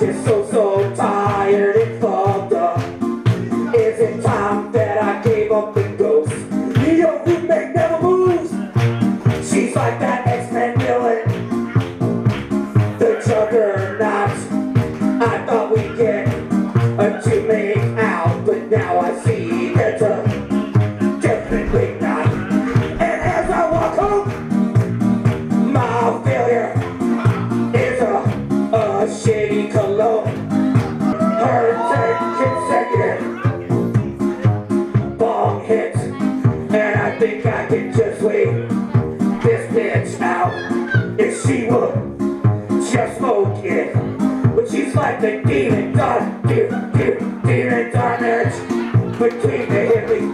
just so so tired and fucked up. Is it time that I gave up the ghost? Your roommate never moves. She's like that X-Men villain, the Juggernaut. I thought we'd get a to make out, but now I see bitch out. If she would just smoke it. But she's like the demon dark, demon, demon, demon darkness between the hippie.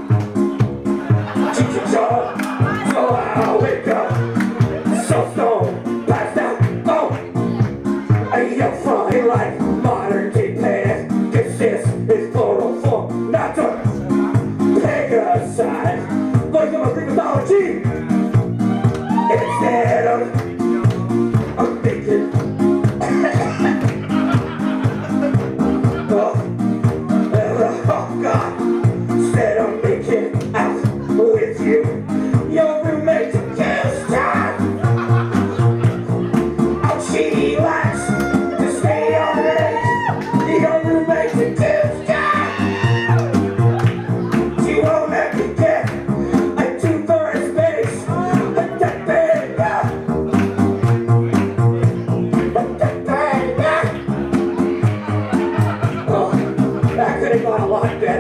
Teacher Joe, so I wake up, so stoned, passed out, oh, a young fine like modern day past, this is plural form, not to peg aside, but I'm a Greekology, instead I'm oh, oh God, instead making out with you. That